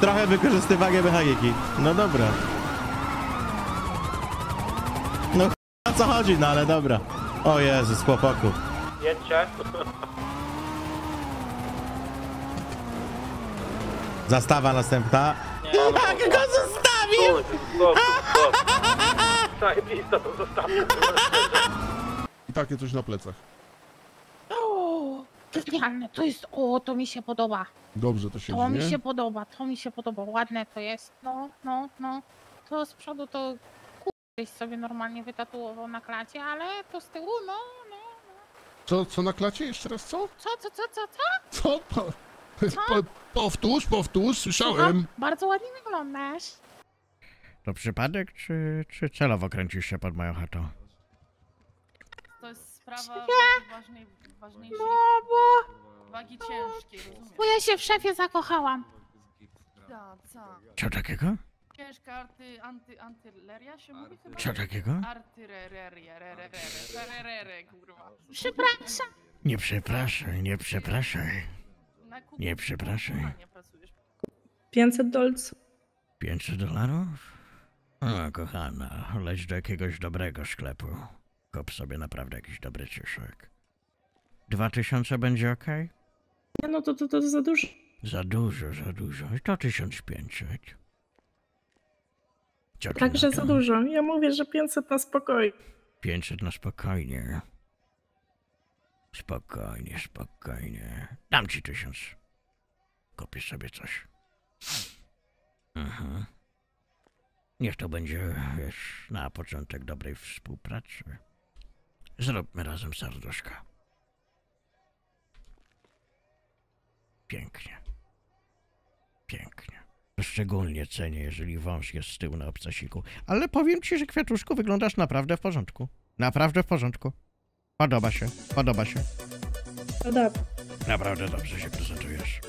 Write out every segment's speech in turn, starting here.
Trochę wykorzystywanie mechaniki. No dobra. No ch- o co chodzi, no ale dobra. O Jezus, chłopaku. Jedźcie. Zastawa następna. Jak go zostawił! Zajebista to zostawmy. I takie coś na plecach. O, genialne, to jest, o, to mi się podoba. Dobrze to się To mi się podoba, to mi się podoba, ładne to jest. No, no, no. To z przodu to kiedyś sobie normalnie wytatuował na klacie, ale to z tyłu, no, no. Co, co na klacie? Jeszcze raz co? Co, co, co, co, co? Co? Po, po, powtórz, powtórz, słyszałem. Słucham? Bardzo ładnie wyglądasz. To przypadek, czy, czy celowo kręcisz się pod moją chatą? Sprawa ważnej, ważniejszej, No, bo, wagi ciężkiej, rozumiesz? bo ja się w szefie zakochałam. Co, co? Co takiego? Ciężka arty, anty, antyleria się mówi chyba? Co takiego? Artyrereria, rerere, rerere, kurwa. Przepraszam. Nie przepraszaj, nie przepraszaj. Na kup- Nie przepraszaj. Nie pracujesz. 500 dolców. 500 dolarów? O, kochana, leć do jakiegoś dobrego sklepu. Kup sobie naprawdę jakiś dobry ciuszek. Dwa tysiące będzie ok? Nie no, to, to, to za dużo. Za dużo, za dużo. I to 1500. Co Także za dużo. Ja mówię, że 500 na spokojnie. 500 na spokojnie. Spokojnie, spokojnie. Dam ci tysiąc. Kupisz sobie coś. Mhm. Niech to będzie, wiesz, na początek dobrej współpracy. Zróbmy razem serduszka. Pięknie. Pięknie. Szczególnie cenię, jeżeli wąż jest z tyłu na obcasiku. Ale powiem ci, że kwiatuszku wyglądasz naprawdę w porządku. Naprawdę w porządku. Podoba się, podoba się. Dobra. Naprawdę dobrze się prezentujesz.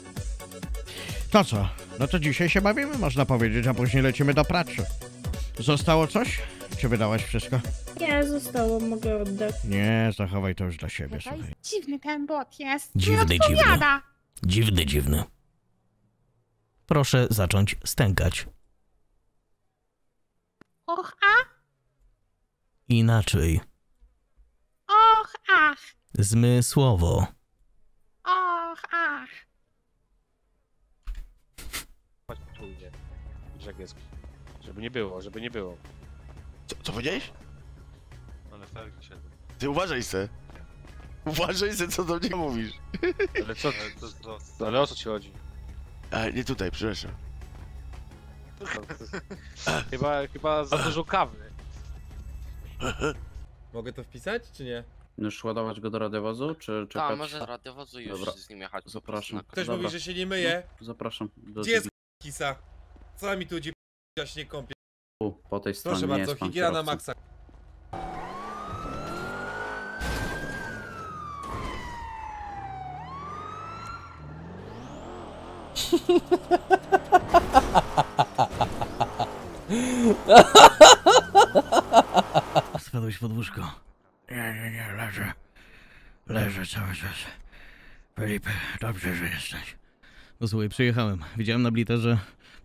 To co? No to dzisiaj się bawimy, można powiedzieć, a później lecimy do pracy. Zostało coś? Czy wydałaś wszystko? Nie, zostało, mogę oddać. Nie, zachowaj to już dla siebie, Tutaj słuchaj. dziwny ten bot jest. Dziwny, nie dziwny. odpowiada. Dziwny, dziwny. Proszę zacząć stękać. Och, a, Inaczej. och, ach, Zmysłowo. och, ach. Chodź czujnie. Brzeg jest. Żeby nie było, żeby nie było. Co, co powiedziałeś? Ale. Ty uważaj se. Uważaj se, co do mnie mówisz. Ale co? Ale o co ci chodzi? A, nie tutaj, przepraszam. Chyba, chyba za dużo kawy. Mogę to wpisać, czy nie? Już ładować go do radiowozu, czy czekać? Tak, może radiowozu już Dobra. z nim jechać. Zapraszam. Ktoś Dobra. mówi, że się nie myje. Zapraszam do Gdzie jest kisa? Co mi tu się nie kąpię? po tej stronie. Proszę bardzo, higiena na maksa. Spadłeś pod łóżko. Nie, nie, nie, leżę. Leżę cały czas. Felipe, dobrze, że jesteś. No słuchaj, przyjechałem. Widziałem na bliterze,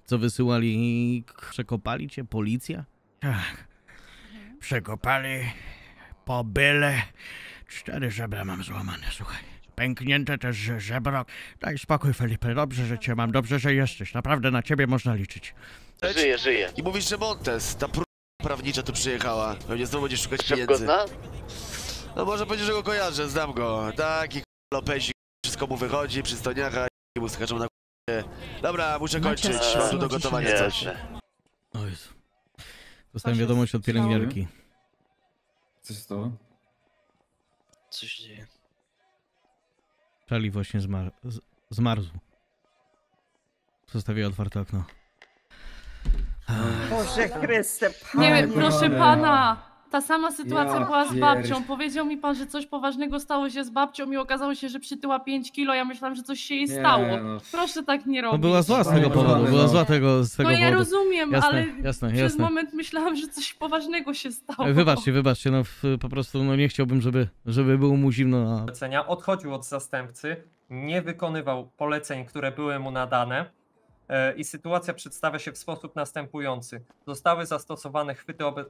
co wysyłali... Przekopali cię? Policja? Tak. Przekopali. Po byle. Cztery żebra mam złamane, słuchaj. Pęknięte też że- żebro. Daj spokój, Felipe. Dobrze, że cię mam. Dobrze, że jesteś. Naprawdę na ciebie można liczyć. Żyje, żyje. I mówisz, że Montes, ta pr... prawnicza tu przyjechała. Pewnie znowu będziesz szukać pieniędzy. No może powiedzieć, że go kojarzę, znam go. Taki lopezi, wszystko mu wychodzi, przystojniaka, i mu skaczą na k***e. Dobra, muszę kończyć, mam tu do gotowania coś. O Jezu. Dostałem wiadomość od pielęgniarki. Co się stało? Co się dzieje? Charlie właśnie zmar z zmarzł. Zostawiła otwarte okno. Boże Chryste, Nie wiem, proszę pana! Ta sama sytuacja Ja była z pier- babcią. Powiedział mi pan, że coś poważnego stało się z babcią i okazało się, że przytyła 5 kilo. Ja myślałam, że coś się jej stało. Proszę tak nie No robić. była zła z tego powodu, była no. zła tego, z tego No ja powodu. rozumiem, Jasne, ale jasne, przez jasne. moment myślałam, że coś poważnego się stało. E, Wybaczcie, wybaczcie, no w, po prostu no nie chciałbym, żeby, żeby było mu zimno, a Polecenia odchodził od zastępcy, nie wykonywał poleceń, które były mu nadane. E, I sytuacja przedstawia się w sposób następujący. Zostały zastosowane chwyty obe...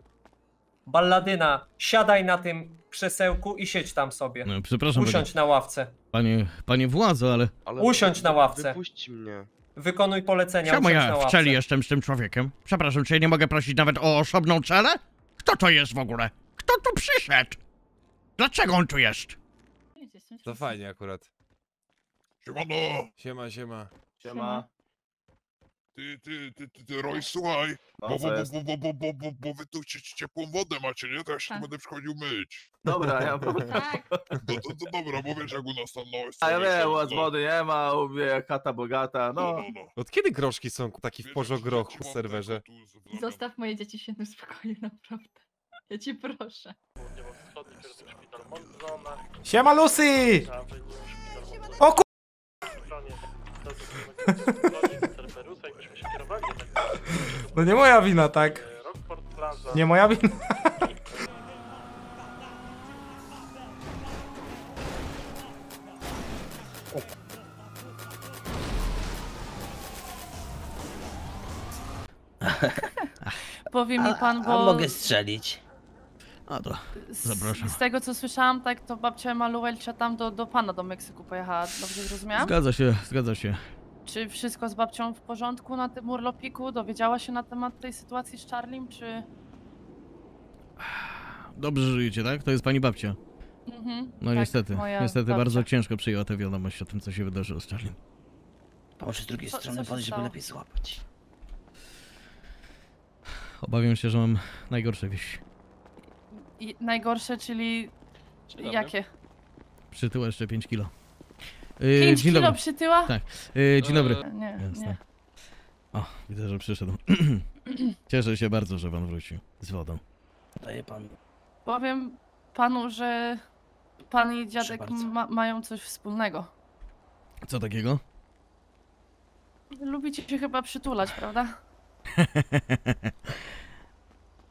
Balladyna, siadaj na tym krzesełku i siedź tam sobie. No, przepraszam, Usiądź na ławce. panie, panie władzo, ale... Ale Usiądź na ławce. Wypuść mnie. Wykonuj polecenia, Czemu ja w czeli jestem z tym człowiekiem? Przepraszam, czy ja nie mogę prosić nawet o osobną celę? Kto to jest w ogóle? Kto tu przyszedł? Dlaczego on tu jest? To fajnie akurat. Siemano! Siema, siema. Siema ty, ty, ty, ty, ty Roy, słuchaj, No, bo, bo, bo, bo, bo, bo, bo, bo wy tu ciepłą wodę macie, nie? To ja się Tak. będę przychodził myć. Dobra, ja Tak, No to, to dobra, bo wiesz jak u nas tam no jest A ja całe wiem, u was wody nie ma, u mnie kata bogata, no. No, no. no. Od kiedy groszki są taki w Wiesz, porze ja ci grochu w mam serwerze? tego tu zrobię. zostaw moje dzieci w świętym spokoju, naprawdę. Ja cię proszę. Siema Lucy! O ku... No nie moja wina, tak? Nie moja wina. Powie mi pan, bo strzelić. A to... z, zapraszam. z tego co słyszałam, tak to babcia Emanuelcia tam do, do pana do Meksyku pojechała. Dobrze zrozumiałam? Zgadza się, zgadza się. Czy wszystko z babcią w porządku na tym urlopiku? Dowiedziała się na temat tej sytuacji z Charlim, czy... Dobrze żyjecie, tak? To jest pani babcia. Mhm, No tak, niestety, moja niestety babcia. bardzo ciężko przyjęła tę wiadomość o tym, co się wydarzyło z Charlie. Może z drugiej Co- strony co się pan, żeby stało? lepiej złapać. Obawiam się, że mam najgorsze wieści. I najgorsze, czyli... Jakie? Przytyła jeszcze 5 kilo. Yy, 5 dzień kilo dobry. przytyła? Tak. Yy, dzień dobry. Nie, Jasne. nie. O, widzę, że przyszedł. Cieszę się bardzo, że pan wrócił z wodą. Daje pan. Powiem panu, że pan i dziadek bardzo. ma, mają coś wspólnego. Co takiego? Lubicie się chyba przytulać, prawda?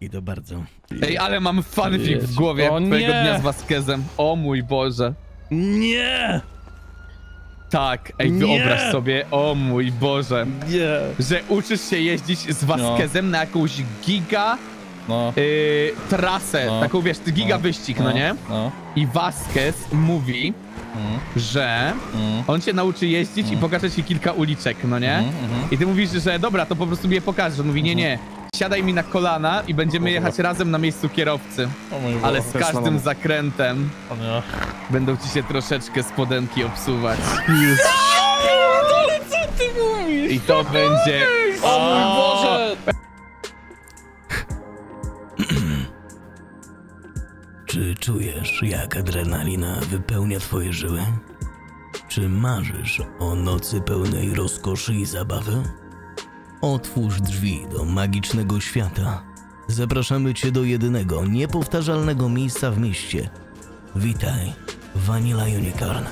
I to bardzo. Ej, ale mam fanfic w głowie O twojego nie! dnia z Vasquezem. O mój Boże. Nie! Tak, ej, Nie! wyobraź sobie, o mój Boże, Nie! że uczysz się jeździć z Vasquezem na jakąś giga No. y, trasę, No. taką wiesz, giga No. wyścig, no, No. nie? No. I Vasquez mówi, Mm. że Mm. on cię nauczy jeździć i pokaże ci kilka uliczek, no nie? Mhm, mhm. I ty mówisz, że dobra, to po prostu mnie pokażesz. On mówi, nie, nie, siadaj mi na kolana i będziemy jechać razem na miejscu kierowcy. Ale z każdym zakrętem będą ci się troszeczkę spodenki obsuwać. I to będzie... O mój Boże! Czy czujesz, jak adrenalina wypełnia twoje żyły? Czy marzysz o nocy pełnej rozkoszy i zabawy? Otwórz drzwi do magicznego świata. Zapraszamy Cię do jedynego, niepowtarzalnego miejsca w mieście. Witaj, Vanilla Unicorn.